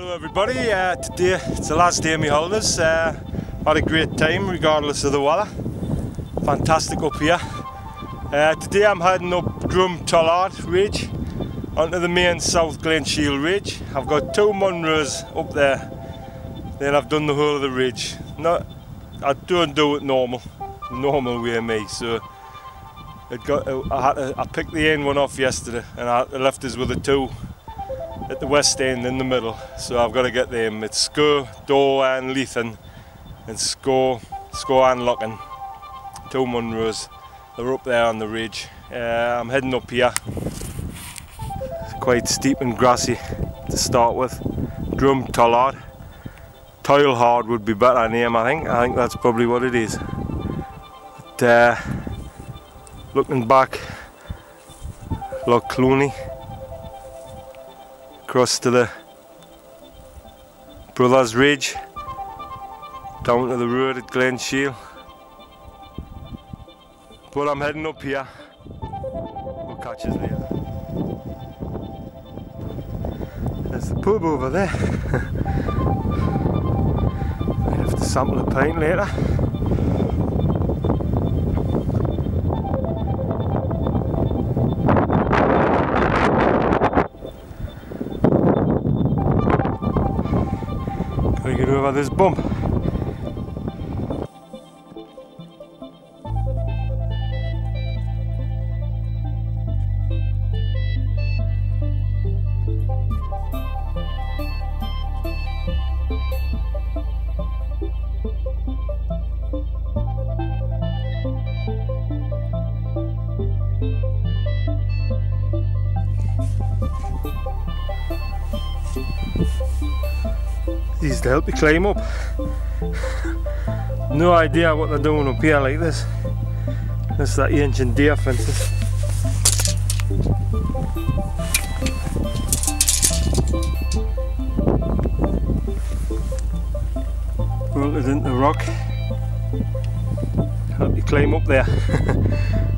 Hello everybody, uh, today it's the last day of my holidays. Uh, had a great time regardless of the weather. Fantastic up here. Uh, today I'm heading up Drum Tollard Ridge onto the main South Glen Shiel Ridge. I've got two Munros up there, then I've done the whole of the ridge. Not, I don't do it normal, normal way me, so it got, I, had to, I picked the end one off yesterday and I left us with the two at the west end in the middle. So I've got to get them. It's Sco, Door and Leithen and Sco, Sco and Locken. Two Munros. They're up there on the ridge. Uh, I'm heading up here. It's quite steep and grassy to start with. Drum Tollard. Toil Hard would be better name I think. I think that's probably what it is. But, uh, looking back, Loch Cluanie across to the Brothers Ridge, down to the road at Glen Shiel. But I'm heading up here. We'll catch us later. There's the pub over there. I have to sample a pint later. Gotta get over this bump. Help you climb up. No idea what they're doing up here like this. That's that ancient deer fences. Bolted into rock. Help you climb up there.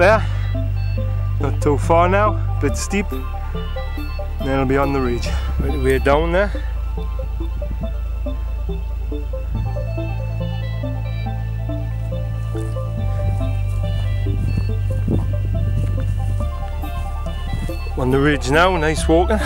there, not too far now, a bit steep, and then I'll be on the ridge. We're down there. On the ridge now, nice walking.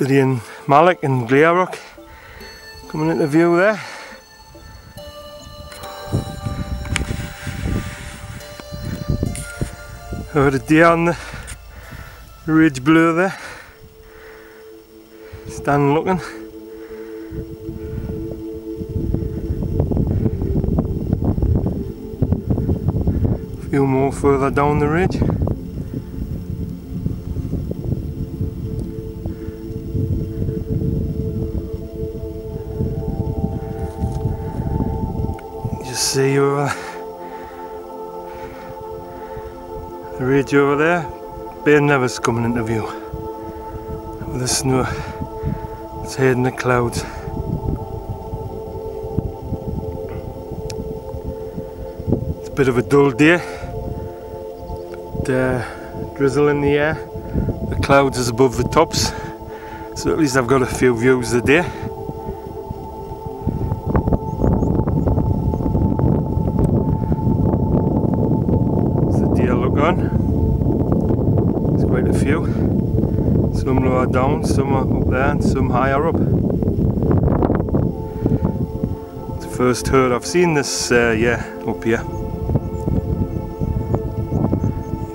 Spidean Mialach and Gleouraich coming into view there. Over a deer the ridge below there. Standing looking. A few more further down the ridge. See over the ridge over there. Ben Nevis coming into view. With the snow. It's hiding the clouds. It's a bit of a dull day. But uh, drizzle in the air. The clouds is above the tops. So at least I've got a few views a day. There's the deer look on. There's quite a few. Some lower down, some are up there and some higher up. It's the first herd I've seen this uh, yeah, up here.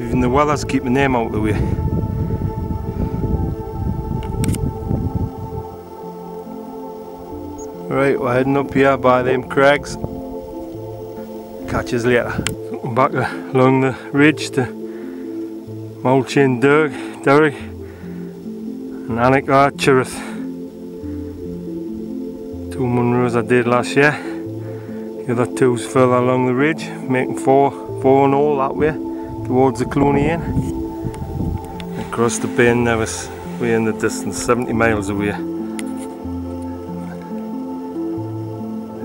Even the weather's keeping them out of the way. Right, we're heading up here by them crags. Catch us later. Back along the ridge to Maol Chinn-dearg, Derry and Aonach air Chrith. Two Munros I did last year. The other two's further along the ridge, making four, four and all that way towards the Cluanie Inn. Across the Ben Nevis, way in the distance, 70 miles away.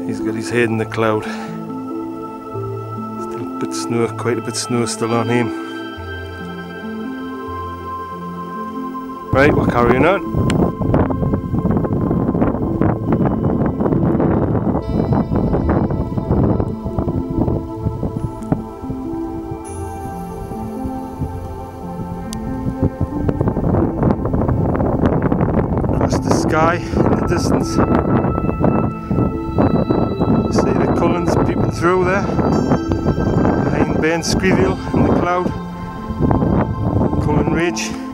He's got his head in the cloud. Still a bit snow, quite a bit snow still on him. Right, we're carrying on. Skye in the distance. See the Cuillins peeping through there behind Beinn Sgritheall in the cloud Cuillin Ridge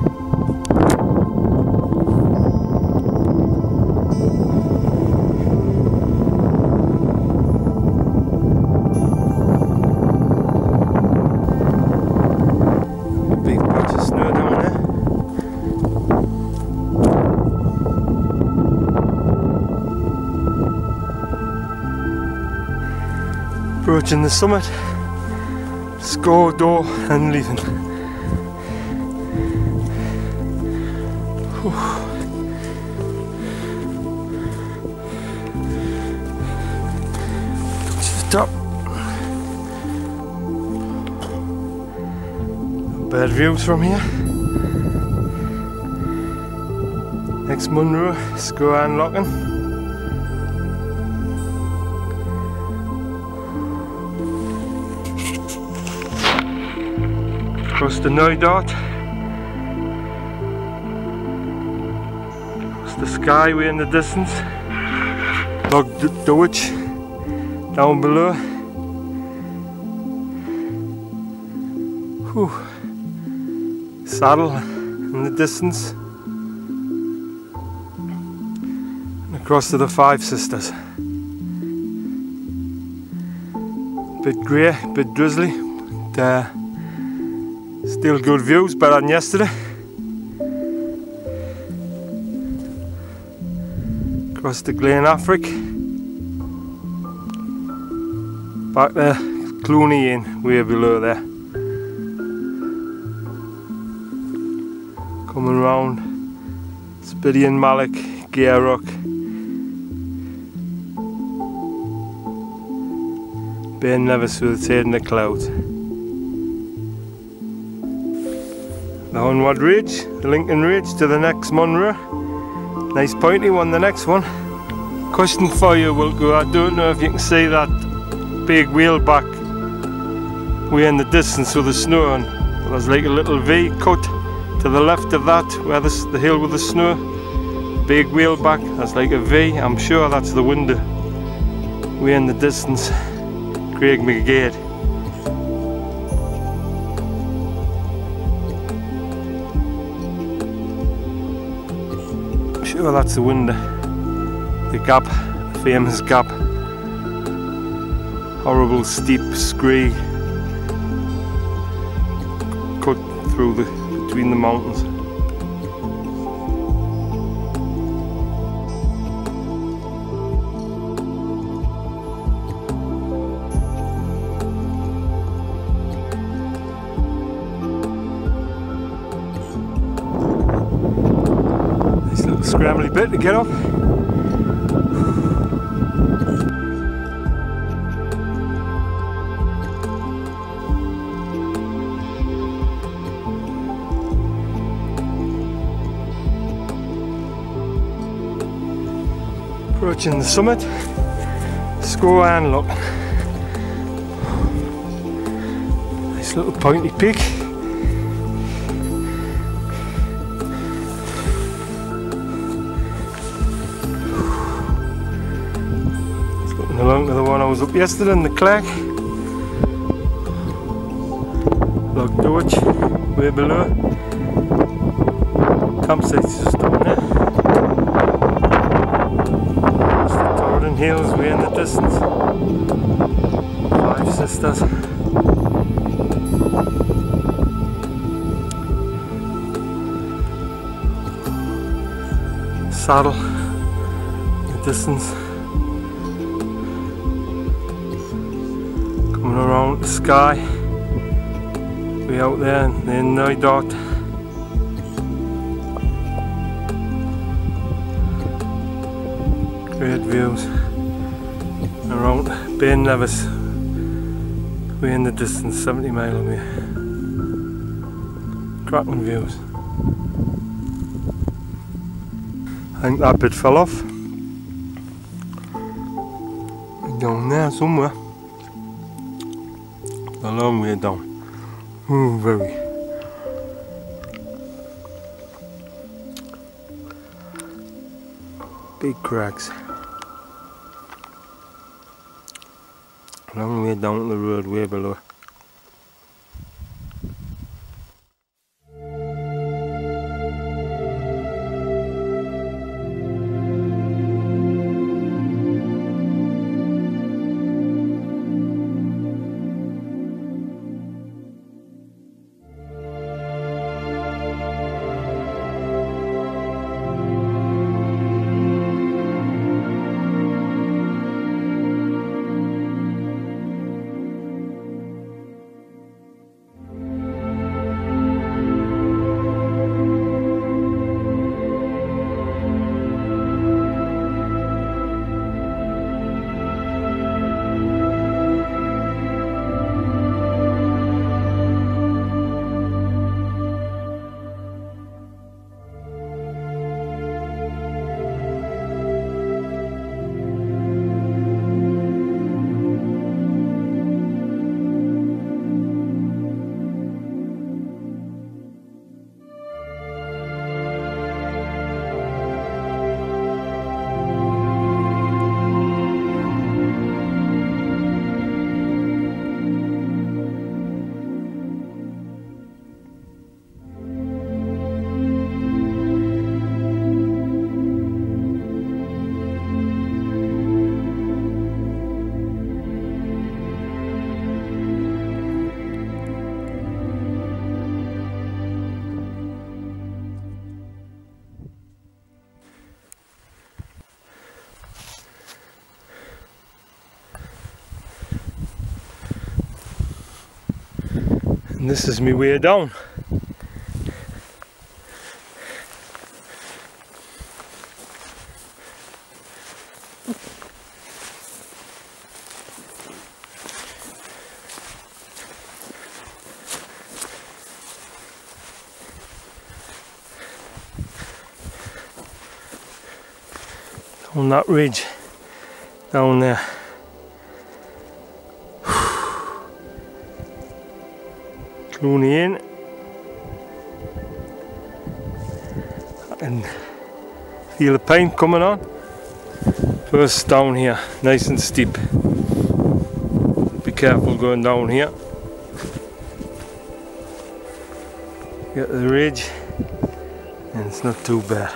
approaching the summit, Sgurr an Doire Leathain. The top. Bad views from here. Next Munro, Sgurr an Lochain. Across the Knoydart across the skyway in the distance. Loch Duich down below. Whew. saddle in the distance. And across to the Five Sisters. Bit grey, bit drizzly but, uh, Still good views, better than yesterday. Across the Glen Affric. Back eh, there, Cluanie Inn, way below there. Coming round, Spiddy and Malik, Gleouraich. Ben Nevis with its head in the clouds. Onward Ridge, the Lincoln Ridge to the next Munro. Nice pointy one, the next one. Question for you, Wilco, I don't know if you can see that big wheelback way in the distance with the snow on. There's like a little V cut to the left of that, where there's the hill with the snow. Big wheelback, that's like a V. I'm sure that's the window way in the distance. Creag Meagaidh. Sure, that's the wind, The gap, the famous gap. Horrible steep scree cut through the between the mountains. bit to get up. Approaching the summit, score and look. Nice little pointy peak. Along to the one I was up yesterday in the Clegg. Loch George, way below. Campsite's just down there. Just the Torridon Hills way in the distance. Five Sisters. Saddle the distance. Sky. Way out there in the Knoydart. Great views around Ben Nevis, way in the distance, 70 mile away. Cracking views. I think that bit fell off. Down there somewhere. A long way down. Oh, very. Big cracks. Long way down the road, way below. And this is me way down. On that ridge down there. Cluanie Inn. And feel the paint coming on. First down here nice and steep. Be careful going down here. Get the ridge and it's not too bad.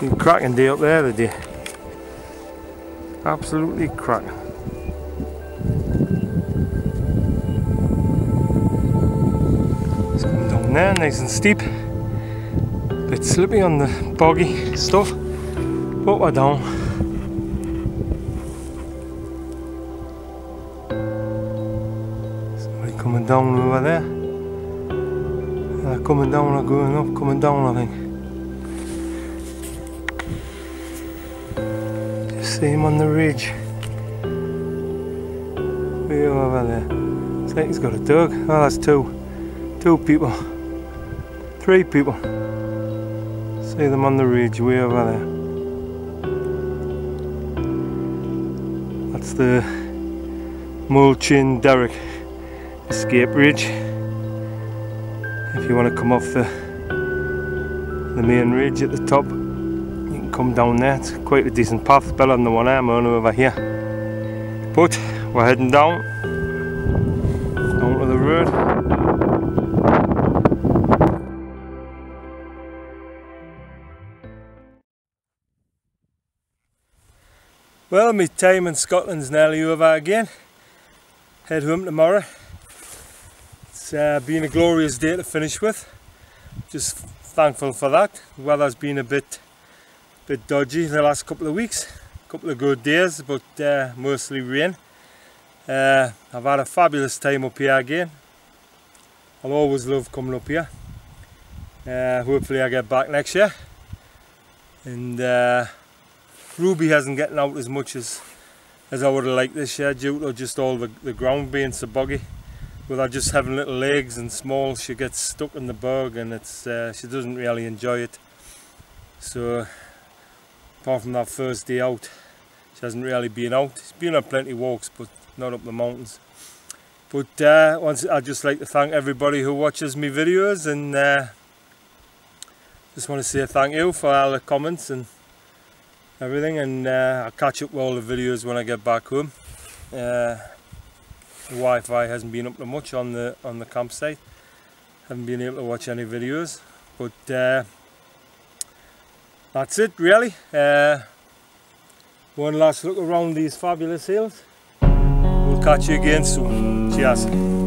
Been cracking day up there today absolutely cracking there, nice and steep. Bit slippy on the boggy stuff, but we're down. Somebody coming down over there. They're coming down or going up, coming down I think. Just see him on the ridge. Way over there. It's like he's got a dog. Oh, that's two. Two people three people See them on the ridge way over there. That's the Maol Chinn-dearg escape ridge. If you want to come off the the main ridge at the top, you can come down there. It's quite a decent path, better than the one I'm on over here. But we're heading down, down to the road. Well, my time in Scotland's nearly over again. Head home tomorrow. It's uh, been a glorious day to finish with. Just thankful for that. The weather's been a bit bit dodgy the last couple of weeks. A couple of good days, but uh, mostly rain. Uh, I've had a fabulous time up here again. I'll always love coming up here. Uh, hopefully I get back next year. And uh, Ruby hasn't getting out as much as as I would have liked this year due to just all the, the ground being so boggy. With her just having little legs and small, she gets stuck in the bog and it's uh, she doesn't really enjoy it. So apart from that first day out, she hasn't really been out. She's been on plenty of walks, but not up the mountains. But uh, once I'd just like to thank everybody who watches me videos and uh, just want to say thank you for all the comments and everything and uh, I'll catch up with all the videos when I get back home. Uh, the Wi-Fi hasn't been up to much on the on the campsite. Haven't been able to watch any videos, but uh, that's it really. Uh, one last look around these fabulous hills. We'll catch you again soon. Cheers.